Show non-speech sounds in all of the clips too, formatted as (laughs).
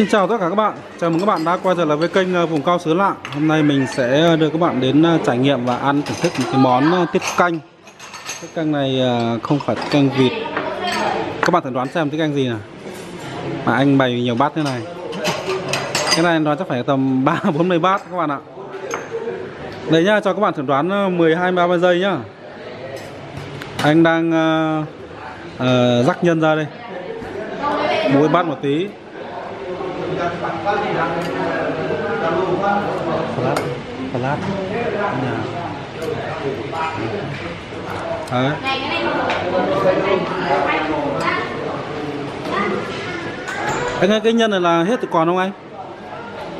Xin chào tất cả các bạn, chào mừng các bạn đã quay trở lại với kênh ờ, Vùng Cao Xứ Lạng. Hôm nay mình sẽ ờ, đưa các bạn đến ờ, trải nghiệm và ăn thưởng thức một cái món tiết canh. Tiết canh này không phải tiết canh vịt. Các bạn thử đoán xem tiết canh gì nào. Mà anh bày nhiều bát thế này. Cái này anh đoán chắc phải tầm (laughs) 3-40 bát các bạn ạ. Đấy nhá, cho các bạn thử đoán 12-30 giây nhá. Anh đang uh, uh, rắc nhân ra đây. Mỗi bát một tí. Salad Nhà Đấy Anh ơi cái nhân này là hết còn không anh?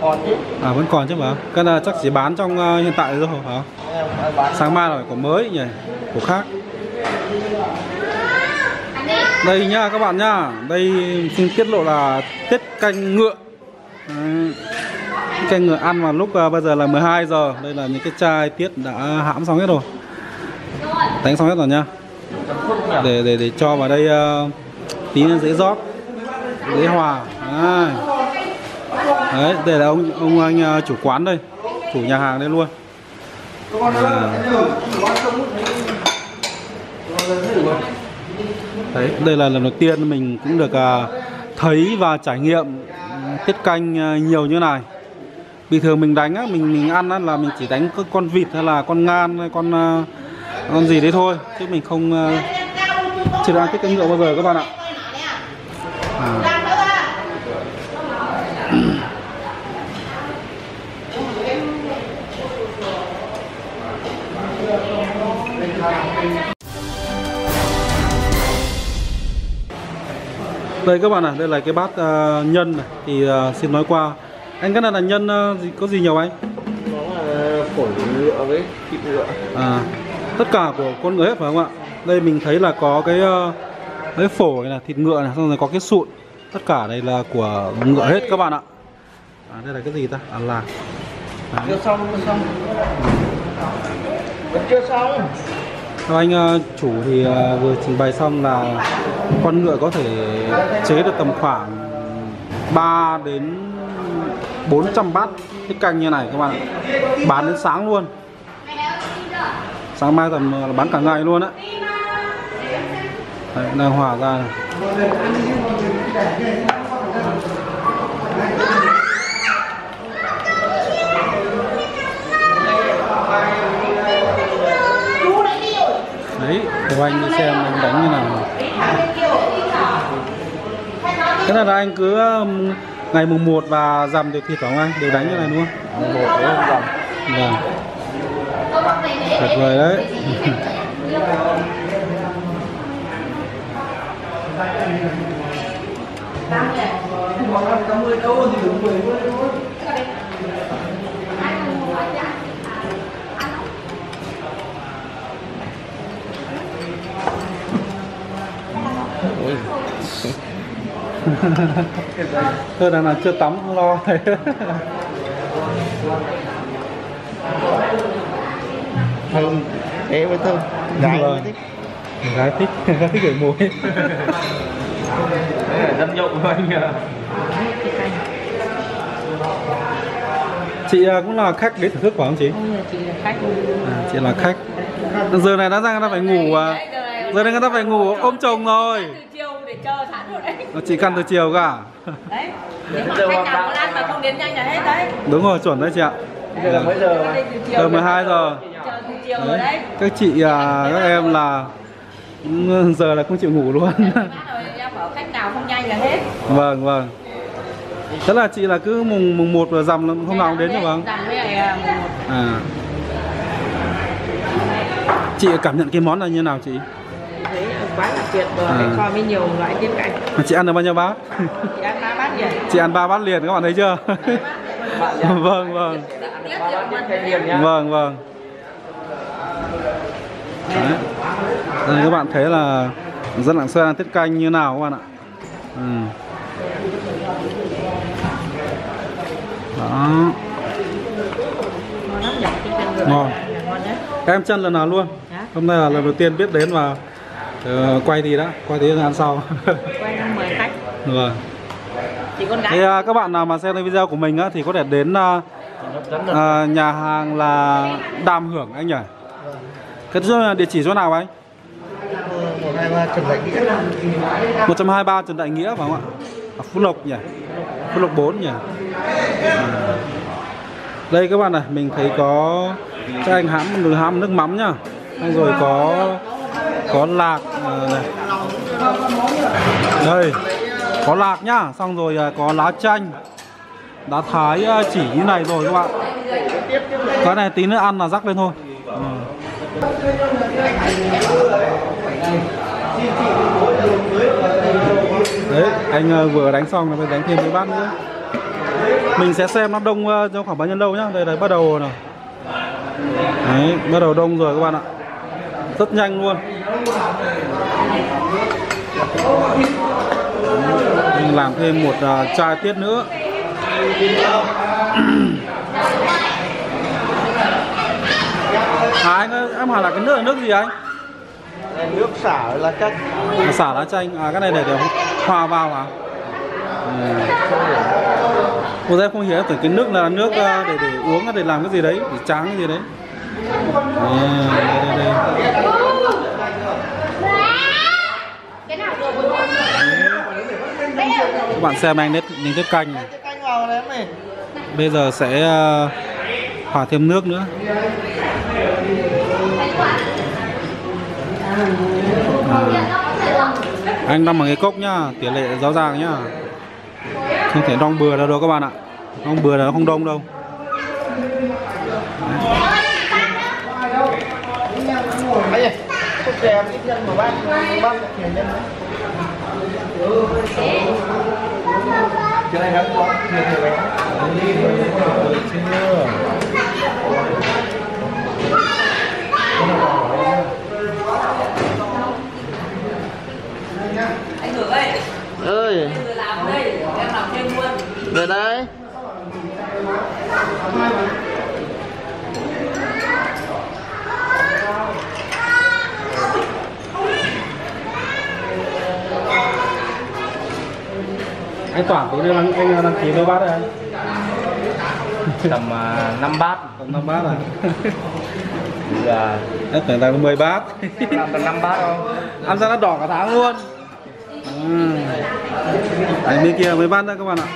còn chứ. À vẫn còn chứ mà. Cái này chắc chỉ bán trong uh, hiện tại thôi hả? Sáng mai là phải có mới nhỉ? Của khác. Đây nhá các bạn nhá. Đây xin tiết lộ là tiết canh ngựa Đấy. Cái người ăn vào lúc uh, bây giờ là 12 giờ Đây là những cái chai tiết đã hãm xong hết rồi Đánh xong hết rồi nhá để để để cho vào đây uh, tí nữa dễ rót dễ hòa Đấy. Đấy, đây là ông ông anh uh, chủ quán đây chủ nhà hàng đây luôn à. Đấy, đây là lần đầu tiên mình cũng được uh, thấy và trải nghiệm tiết canh ờ, nhiều như này. Bình thường mình đánh á, mình mình ăn á, là mình chỉ đánh con vịt hay là con ngan hay con ờ, con gì đấy thôi, chứ mình không ờ, chưa ăn tiết canh rượu bao giờ các bạn ạ. À. Đây các bạn ạ, đây là cái bát à, nhân này thì à, xin nói qua. Anh cái này là nhân à, gì có gì nhiều anh? nó là phổi ngựa với thịt ngựa À, tất cả của con ngựa hết phải không ạ? Đây mình thấy là có cái uh, cái phổi này, thịt ngựa này, xong rồi có cái sụn. Tất cả đây là của ngựa hết các bạn ạ. À, đây là cái gì ta? À là Đấy. chưa xong chưa xong vẫn chưa xong Theo anh ờ, chủ thì ờ, vừa trình bày xong là con ngựa có thể chế được tầm khoảng 3 đến 400 bát cái canh như này các bạn. Bán đến sáng luôn. Sáng mai tầm bán cả ngày luôn á. Đấy, đang hòa ra. Đấy, của anh đi xem anh đánh như nào. Thế là anh cứ um, ngày mùng 1 và rằm đều thịt phải không anh? Đều đánh như này đúng không? một cái rằm Vâng. Tuyệt vời đấy. Thôi là, là chưa tắm không lo này. thơm. Thế mới thơm. Gái mới Vâng. thích. Gái thích gái thích gửi mùi. Đấy là dân dụng của anh à chị à, cũng là khách đến thưởng thức phải không chị? Không, chị là khách. À, chị là khách. Giờ này đã ra người ta phải ngủ à. Giờ này người ta phải ngủ ôm chồng rồi. Từ chiều để chờ sẵn rồi đấy. Chị căn từ chiều cả đấy nếu mà khách nào muốn ăn mà không đến nhanh là hết đấy. Đúng rồi chuẩn đấy chị ạ. Bây giờ mấy giờ giờ 12 giờ. Chờ từ chiều rồi đấy các chị à, các em là giờ là không chịu ngủ luôn. Em bảo khách nào không nhanh là hết. Vâng vâng. Thế là chị là cứ mùng mùng một và rằm là hôm nào cũng đến cho vâng? Rằm với lại à, mùng một. à. Chị cảm nhận cái món này như nào chị quá là tuyệt vời À. so với nhiều loại tiết canh chị ăn được bao nhiêu bát? Chị ăn ba bát vậy chị ăn ba bát liền các bạn thấy chưa? Vâng vâng. Liền nhá. Vâng vâng. Đấy. Đây các bạn thấy là dân lạng sơn ăn tiết canh như nào các bạn ạ? Ừ. đó. Ngon em chân lần nào luôn? Hôm nay là lần đầu tiên biết đến và ờ, quay thì đã quay tí ăn sau (laughs) quay năm mời khách vâng chỉ con gái Thì à, các bạn nào mà xem cái video của mình á, thì có thể đến à, à, nhà hàng là Đàm Hưởng anh nhỉ? Cái địa chỉ chỗ nào anh? một hai ba trần đại nghĩa 123 Trần Đại Nghĩa phải không ạ? À, Phú Lộc nhỉ? Phú Lộc 4 nhỉ? À. Đây các bạn này, mình thấy có cái anh hãm nồi hãm nước mắm nhá. Xong rồi có có lạc này. Đây. Có lạc nhá, xong rồi à, có lá chanh. đã thái à, chỉ như này rồi các bạn. Cái này tí nữa ăn là rắc lên thôi. Ừ. Đấy, anh à, vừa đánh xong là phải đánh thêm mấy bát nữa Mình sẽ xem nó đông trong khoảng bao nhiêu lâu nhá Đây đấy, bắt đầu rồi Đấy, bắt đầu đông rồi các bạn ạ rất nhanh luôn. Mình làm thêm một ờ, chai tiết nữa. À anh ơi, em hỏi là cái nước là nước gì anh? nước xả là chắc À, xả lá chanh. À cái này để để hòa vào à ừ. Ủa ra em không hiểu tưởng cái nước là nước à, để để uống để làm cái gì đấy để tráng cái gì đấy à, đây, đây, đây. các bạn xem anh nết những cái canh bây giờ sẽ ờ, hòa thêm nước nữa à. anh đong bằng cái cốc nhá tỷ lệ rõ ràng nhá không thể đong bừa đâu đâu các bạn ạ đong bừa là nó không đông đâu Đấy. Chút chè ít nhân một bát một bát chè nhân đấy. Cái này nó có nhiều nhiều bánh anh hưởng ơi. Ơi. Vừa làm ở đây em làm thêm luôn. Về đây anh Toản tí nữa anh, anh đăng ký với bát đây. Anh tầm uh, 5 bát. Tầm năm bát à? Là em tưởng là 10 bát. Làm tầm 5 bát không ăn ra nó đỏ cả tháng luôn. Ừ. Đấy, bên kia mấy bát nữa các bạn ạ.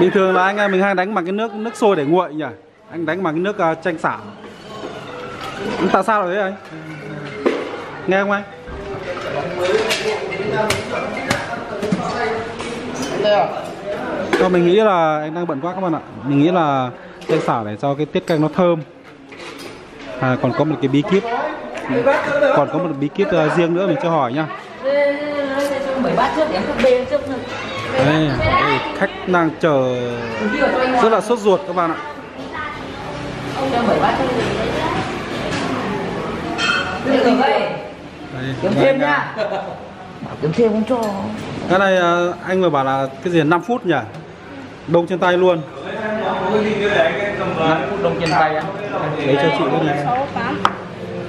Bình thường là anh em mình hay đánh bằng cái nước nước sôi để nguội nhỉ? Anh đánh bằng cái nước uh, chanh xả tại sao lại thế anh? Nghe không anh Thôi mình nghĩ là anh đang bận quá các bạn ạ. Mình nghĩ là chanh xả để cho cái tiết canh nó thơm. À còn có một cái bí kíp. Còn có một bí kíp uh, riêng nữa mình chưa hỏi nhá. Đây, đây, khách đang chờ cho anh rất là sốt ruột các bạn ạ. Cho Anh Đây, kiếm thêm nha bảo kiếm thêm không cho. Cái này à, anh vừa bảo là cái gì 5 phút nhỉ? Đông trên tay luôn. 5 phút đông trên tay á. Lấy cho chị cái này.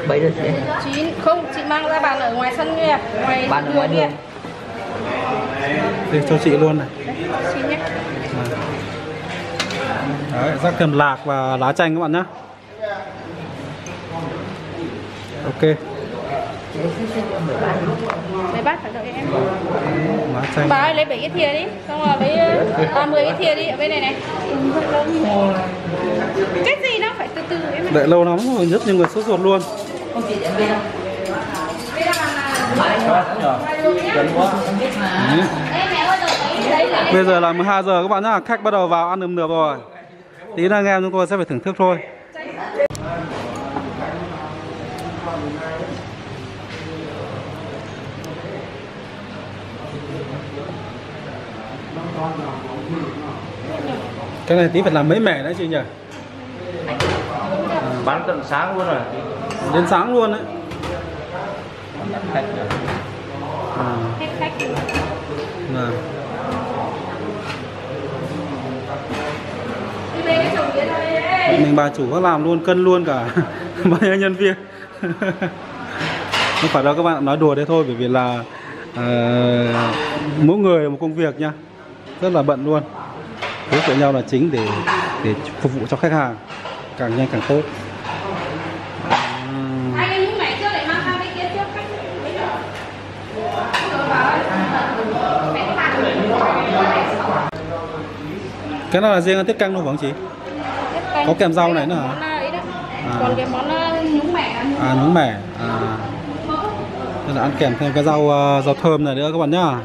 Bảy giờ chị. Chín. Không chị mang ra bàn ở ngoài sân kia ngoài Bàn ở ngoài đường. Đây cho chị luôn này. Xin nhé. Đấy, rắc thêm lạc và lá chanh các bạn nhé Ok, lấy bát phải đợi em bà ơi lấy bảy cái thìa đi xong rồi lấy à, 10 cái thìa đi ở bên này này cái gì nó phải từ từ em. Đợi lâu lắm rồi, rất nhiều người sốt ruột luôn không chị bên đâu. Bây giờ là 12 giờ các bạn nhá, khách bắt đầu vào ăn nườm nượp rồi. Tí nữa anh em chúng tôi sẽ phải thưởng thức thôi. Cái này tí phải làm mấy mẻ nữa chị nhỉ? bán tận sáng luôn rồi Đến sáng luôn đấy. khách rồi. À, khách vâng. mình bà chủ có làm luôn cân luôn cả (laughs) bao nhiêu nhân viên (laughs) không phải đâu các bạn nói đùa đấy thôi bởi vì là ờ, mỗi người một công việc nha rất là bận luôn. Hỗ trợ nhau là chính để để phục vụ cho khách hàng càng nhanh càng tốt. Cái này là riêng tiết canh luôn phải không chị? Có kèm rau này nữa hả? Đó. À. Còn cái món ờ, nhúng mẻ. À mẻ. À. Đây là ăn kèm thêm cái rau ờ, rau thơm này nữa các bạn nhá